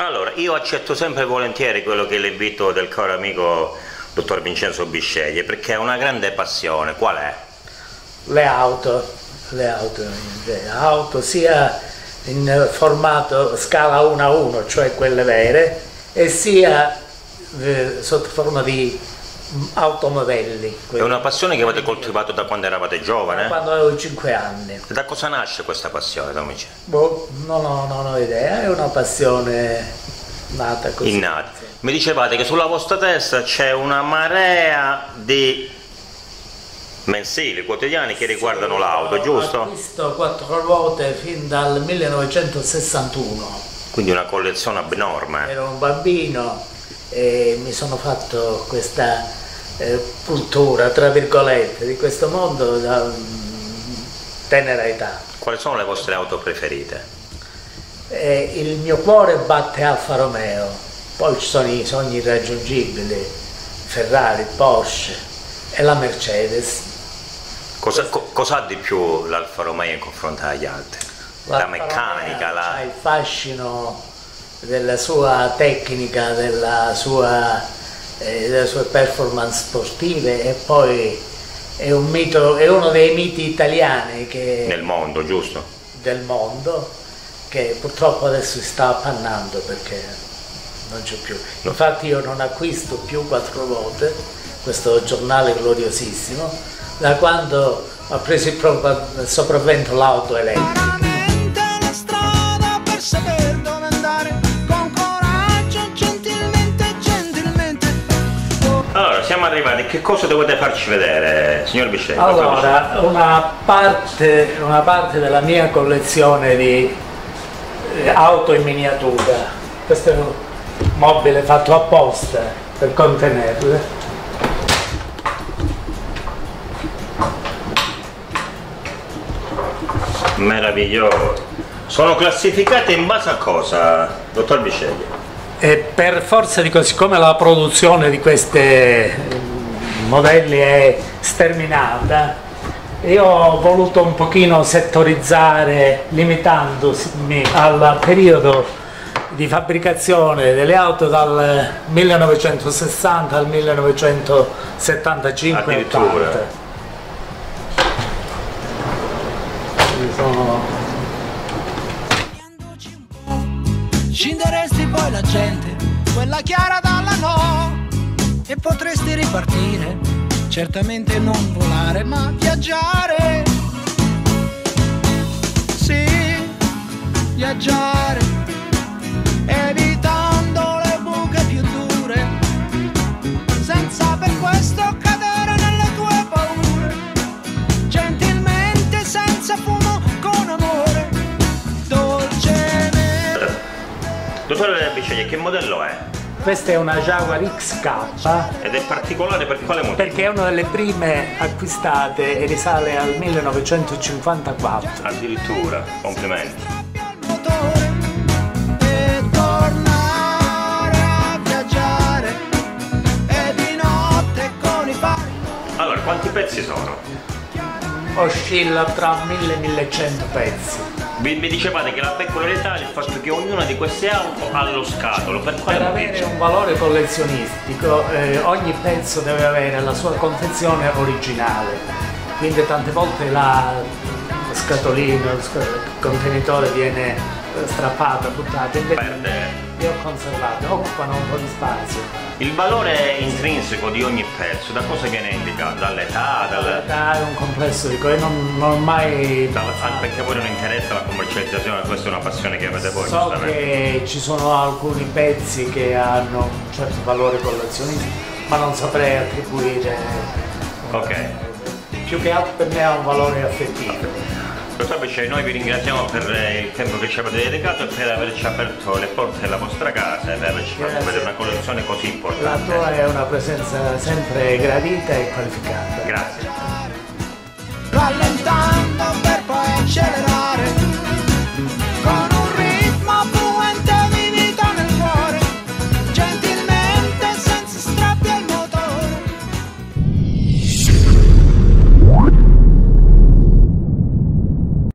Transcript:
Allora, io accetto sempre volentieri quello che è l'invito del caro amico dottor Vincenzo Bisceglie, perché è una grande passione. Qual è? Le auto, le auto, le auto sia in formato scala 1 a 1, cioè quelle vere, e sia eh, sotto forma di automodelli. È una passione che avete coltivato da quando eravate giovane? Quando avevo 5 anni. Da cosa nasce questa passione, Vincenzo? Boh, non ho, non ho idea, è una passione nata così. Innata. Mi dicevate che sulla vostra testa c'è una marea di mensili, quotidiani che riguardano Sì, l'auto, giusto? Ho acquisto quattro ruote fin dal 1961. Quindi una collezione abnorme. Ero un bambino e mi sono fatto questa eh, cultura, tra virgolette, di questo mondo da mm, tenera età. Quali sono le vostre auto preferite? E il mio cuore batte Alfa Romeo, poi ci sono i sogni irraggiungibili, Ferrari, Porsche e la Mercedes. Cosa, co- cosa ha di più l'Alfa Romeo in confronto agli altri? La meccanica, la... il fascino della sua tecnica, della sua, eh, delle sue performance sportive e poi è, un mito, è uno dei miti italiani che- nel mondo, giusto? del mondo che purtroppo adesso si sta appannando perché non c'è più. Infatti io non acquisto più quattro volte questo giornale gloriosissimo da quando ha preso il sopravvento l'auto elettrica. Siamo arrivati. Che cosa dovete farci vedere, signor Bisceglie? Allora, una parte, una parte della mia collezione di eh, auto in miniatura, questo è un mobile fatto apposta per contenerle. Meraviglioso. Sono classificate in base a cosa, dottor Bisceglie? E per forza di così, siccome la produzione di questi modelli è sterminata, io ho voluto un pochino settorizzare, limitandomi al periodo di fabbricazione delle auto dal 1960 al 1975 Addirittura. 80. Ci sono Scinderesti poi la gente, quella chiara dalla no, e potresti ripartire, certamente non volare, ma viaggiare. Sì, viaggiare, Dottor Bisceglie, che modello è? Questa è una Jaguar XK Ed è particolare per quale motivo? perché è una delle prime acquistate e risale al 1954. Addirittura, complimenti. Allora, quanti pezzi sono? Oscilla tra 1000 e 1100 pezzi. Vi, dicevate che la peculiarità è il fatto che ognuna di queste auto ha lo scatolo, per Per avere un valore collezionistico eh, ogni pezzo deve avere la sua confezione originale, quindi tante volte la scatolina, lo sca- il contenitore viene eh, strappato, buttato, invece io ho conservato, occupano un po' di spazio. Il valore intrinseco di ogni pezzo, da cosa viene indicato? Dall'età, dal, Dai, un complesso di cose, non, non ho mai dal- perché a voi non interessa la commercializzazione, questa è una passione che avete voi, So che ci sono alcuni pezzi che hanno un certo valore collezionistico, ma non saprei attribuire. Ok. Più che altro per me ha un valore affettivo. Dottor Bisceglie, noi vi ringraziamo per eh, il tempo che ci avete dedicato e per averci aperto le porte della vostra casa e per averci fatto vedere una collezione così La importante. tua è una presenza sempre gradita e qualificata. Grazie.